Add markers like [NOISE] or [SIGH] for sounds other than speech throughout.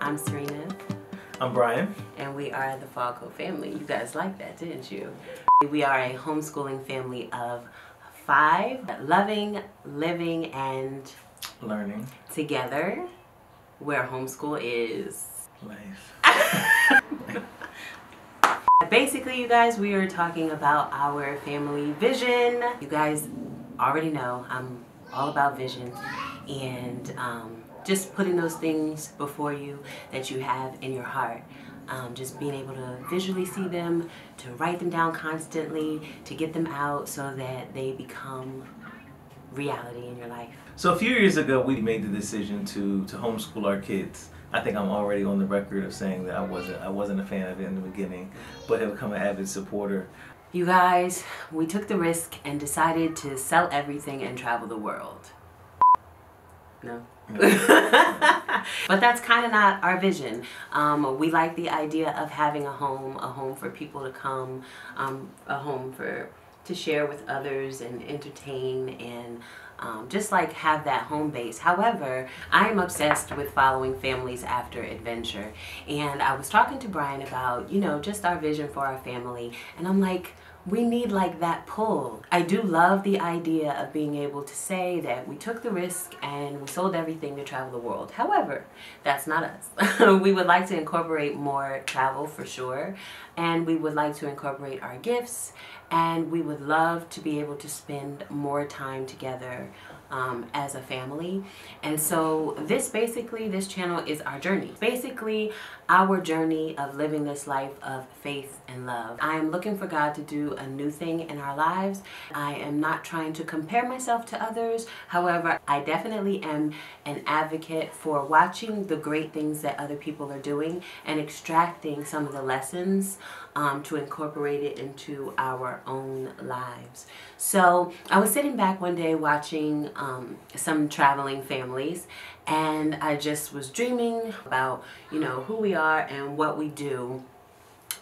I'm Syreena. I'm Brian. And we are the FallCo family. You guys like that, didn't you? We are a homeschooling family of five, loving, living, and learning together, where homeschool is life. [LAUGHS] [LAUGHS] Basically, you guys, we are talking about our family vision. You guys already know I'm all about vision and um, just putting those things before you that you have in your heart. Um, just being able to visually see them, to write them down constantly, to get them out so that they become reality in your life. So a few years ago, we made the decision to to homeschool our kids. I think I'm already on the record of saying that I wasn't I wasn't a fan of it in the beginning, but have become an avid supporter. You guys, we took the risk and decided to sell everything and travel the world. No. [LAUGHS] but that's kind of not our vision. Um, we like the idea of having a home, a home for people to come, um, a home for to share with others and entertain and um, just like have that home base. However, I am obsessed with following families after adventure. And I was talking to Brian about, you know, just our vision for our family. And I'm like, we need like that pull. I do love the idea of being able to say that we took the risk and we sold everything to travel the world. However, that's not us. [LAUGHS] we would like to incorporate more travel for sure. And we would like to incorporate our gifts and we would love to be able to spend more time together um, as a family. And so this basically, this channel is our journey. Basically, our journey of living this life of faith and love. I am looking for God to do a new thing in our lives. I am not trying to compare myself to others. However, I definitely am an advocate for watching the great things that other people are doing and extracting some of the lessons um, to incorporate it into our own lives. So I was sitting back one day watching um, some traveling families and I just was dreaming about, you know, who we are and what we do.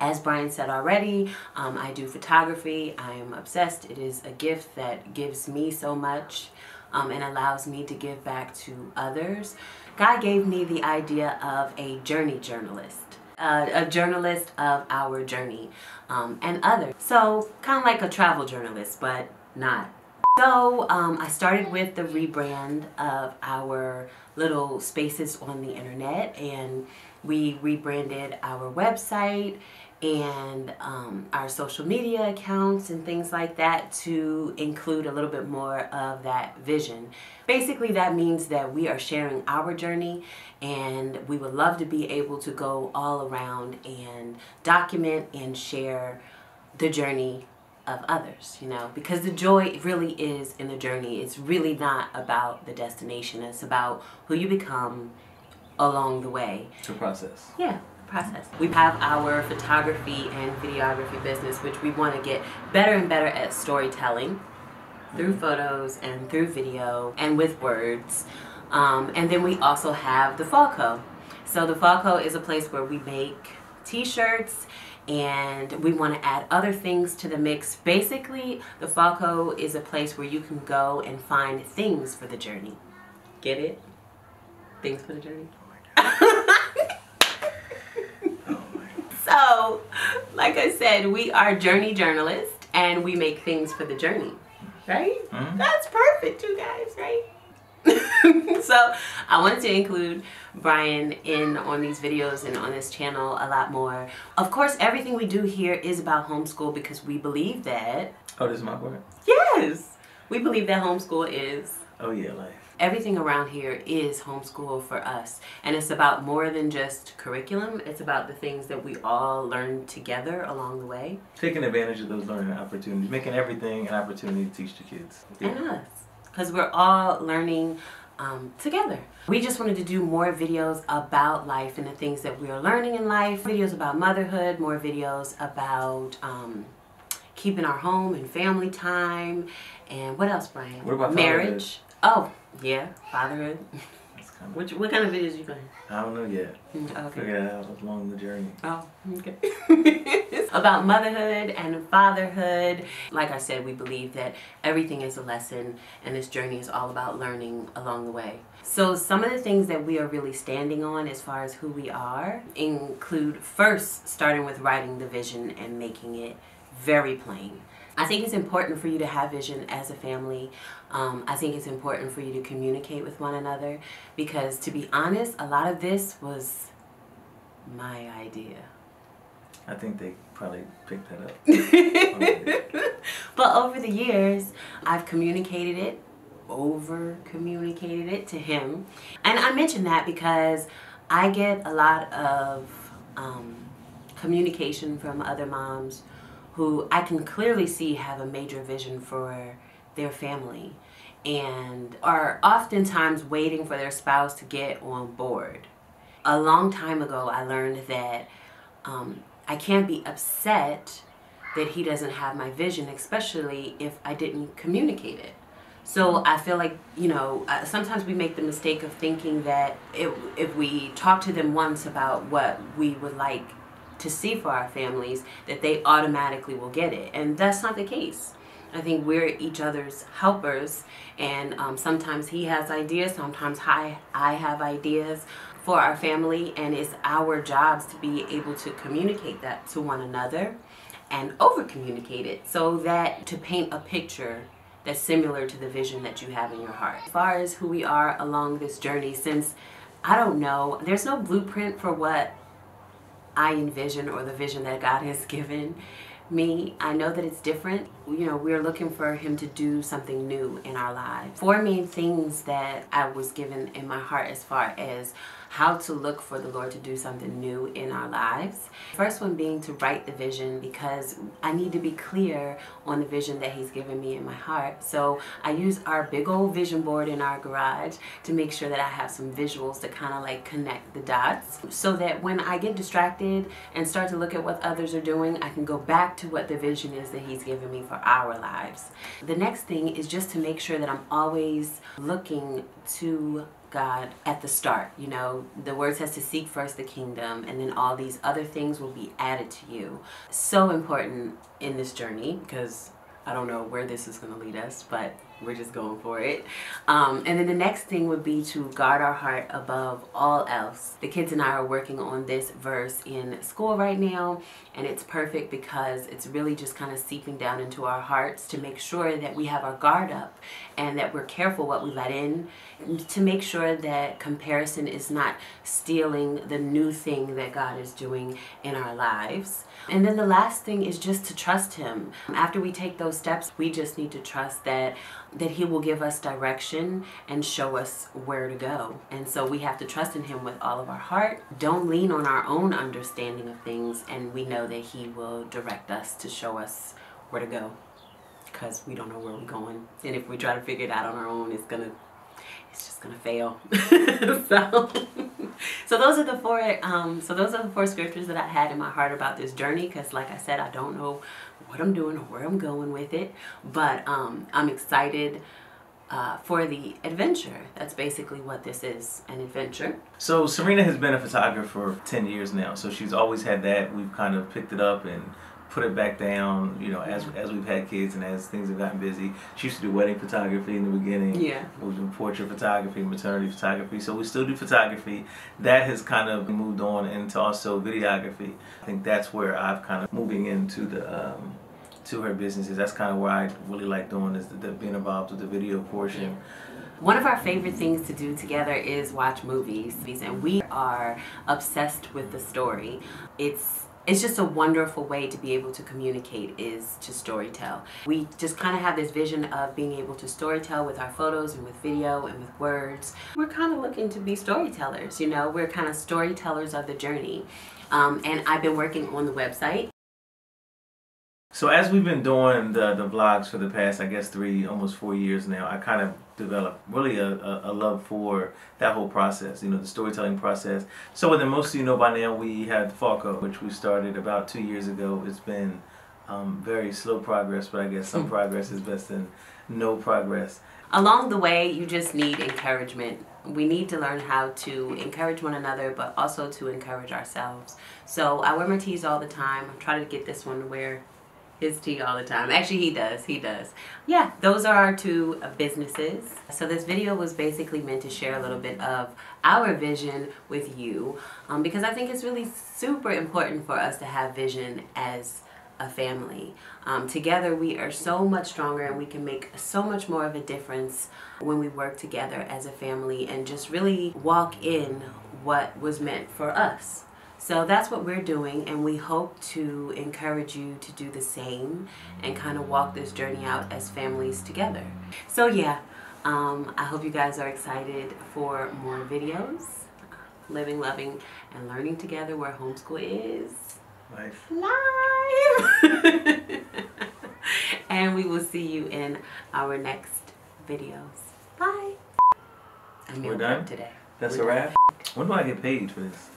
As Brian said already, um, I do photography. I am obsessed. It is a gift that gives me so much um, and allows me to give back to others. God gave me the idea of a journey journalist. Uh, a journalist of our journey um, and others. So kind of like a travel journalist, but not. So um, I started with the rebrand of our little spaces on the internet and we rebranded our website and um, our social media accounts and things like that to include a little bit more of that vision. Basically that means that we are sharing our journey and we would love to be able to go all around and document and share the journey of others, you know, because the joy really is in the journey. It's really not about the destination. It's about who you become along the way. To process. Yeah, process. We have our photography and videography business, which we want to get better and better at storytelling through mm-hmm. photos and through video and with words. Um, and then we also have the FallCo. So the FallCo is a place where we make t-shirts and we want to add other things to the mix. Basically, the FallCo is a place where you can go and find things for the journey. Get it? Things for the journey. So, like I said, we are journey journalists and we make things for the journey. Right? Mm -hmm. That's perfect, you guys, right? [LAUGHS] so I wanted to include Brian in on these videos and on this channel a lot more. Of course, everything we do here is about homeschool because we believe that... Oh, this is my part? Yes! We believe that homeschool is... Oh yeah, life. Everything around here is homeschool for us. And it's about more than just curriculum. It's about the things that we all learn together along the way. Taking advantage of those learning opportunities. Making everything an opportunity to teach the kids. Yeah. And us because we're all learning um, together. We just wanted to do more videos about life and the things that we are learning in life, videos about motherhood, more videos about um, keeping our home and family time, and what else, Brian? What about marriage? Oh, yeah, fatherhood. Which, what kind of videos you going? I don't know yet. Mm, Okay. Figure out along the journey. Oh, okay. [LAUGHS] About motherhood and fatherhood. Like I said, we believe that everything is a lesson and this journey is all about learning along the way. So, some of the things that we are really standing on as far as who we are include first starting with writing the vision and making it very plain. I think it's important for you to have vision as a family. Um, I think it's important for you to communicate with one another because, to be honest, a lot of this was my idea. I think they probably picked that up. [LAUGHS] but over the years, I've communicated it, over communicated it to him. And I mention that because I get a lot of um, communication from other moms who I can clearly see have a major vision for their family and are oftentimes waiting for their spouse to get on board. A long time ago, I learned that um, I can't be upset that he doesn't have my vision, especially if I didn't communicate it. So I feel like, you know, uh, sometimes we make the mistake of thinking that if, if we talk to them once about what we would like to see for our families, that they automatically will get it. And that's not the case. I think we're each other's helpers, and um, sometimes he has ideas, sometimes I, I have ideas for our family, and it's our jobs to be able to communicate that to one another and over communicate it so that to paint a picture that's similar to the vision that you have in your heart. As far as who we are along this journey, since I don't know, there's no blueprint for what I envision or the vision that God has given me. I know that it's different. You know, we're looking for Him to do something new in our lives. Four main things that I was given in my heart as far as how to look for the Lord to do something new in our lives. First one being to write the vision because I need to be clear on the vision that He's given me in my heart. So I use our big old vision board in our garage to make sure that I have some visuals to kind of like connect the dots so that when I get distracted and start to look at what others are doing, I can go back to what the vision is that He's given me for our lives. The next thing is just to make sure that I'm always looking to God at the start. You know, the word says to seek first the kingdom, and then all these other things will be added to you. So important in this journey because I don't know where this is going to lead us, but we're just going for it. Um, and then the next thing would be to guard our heart above all else. The kids and I are working on this verse in school right now, and it's perfect because it's really just kind of seeping down into our hearts to make sure that we have our guard up and that we're careful what we let in, to make sure that comparison is not stealing the new thing that God is doing in our lives. And then the last thing is just to trust Him. After we take those steps, we just need to trust that that he will give us direction and show us where to go. And so we have to trust in him with all of our heart. Don't lean on our own understanding of things and we know that he will direct us to show us where to go because we don't know where we're going. And if we try to figure it out on our own, it's to it's just gonna fail. [LAUGHS] so, [LAUGHS] so those are the four. Um, so those are the four scriptures that I had in my heart about this journey. Because, like I said, I don't know what I'm doing or where I'm going with it, but um, I'm excited. Uh, for the adventure. That's basically what this is an adventure. So, Syreena has been a photographer for 10 years now. So, she's always had that. We've kind of picked it up and put it back down, you know, as as we've had kids and as things have gotten busy. She used to do wedding photography in the beginning. Yeah. We was doing portrait photography, maternity photography. So we still do photography. That has kind of moved on into also videography. I think that's where I've kind of moving into the um, to her businesses. That's kind of where I really like doing is the, the being involved with the video portion. One of our favorite things to do together is watch movies, and we are obsessed with the story. It's it's just a wonderful way to be able to communicate is to storytell. We just kind of have this vision of being able to storytell with our photos and with video and with words. We're kind of looking to be storytellers, you know, we're kind of storytellers of the journey. Um, and I've been working on the website so as we've been doing the, the vlogs for the past, I guess, three, almost four years now, I kind of developed really a, a, love for that whole process, you know, the storytelling process. So within most of you know by now, we have FallCo, which we started about two years ago. It's been um, very slow progress, but I guess some [LAUGHS] progress is best than no progress. Along the way, you just need encouragement. We need to learn how to encourage one another, but also to encourage ourselves. So I wear my tees all the time. I'm trying to get this one to wear his tee all the time. Actually, he does. He does. Yeah, those are our two businesses. So this video was basically meant to share a little bit of our vision with you um, because I think it's really super important for us to have vision as a family. Um, together we are so much stronger and we can make so much more of a difference when we work together as a family and just really walk in what was meant for us. So that's what we're doing, and we hope to encourage you to do the same and kind of walk this journey out as families together. So, yeah, um, I hope you guys are excited for more videos. Living, loving, and learning together where homeschool is Life. live. [LAUGHS] and we will see you in our next videos. Bye. I We're done? today. That's We're a wrap. When do I get paid for this?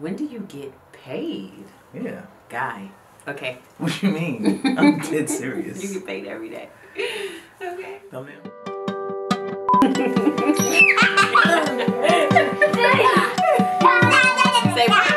When do you get paid? Yeah. Guy. Okay. [LAUGHS] What you mean? I'm dead serious. [LAUGHS] You get paid every day. Okay. Thumbnail. [LAUGHS] Say bye.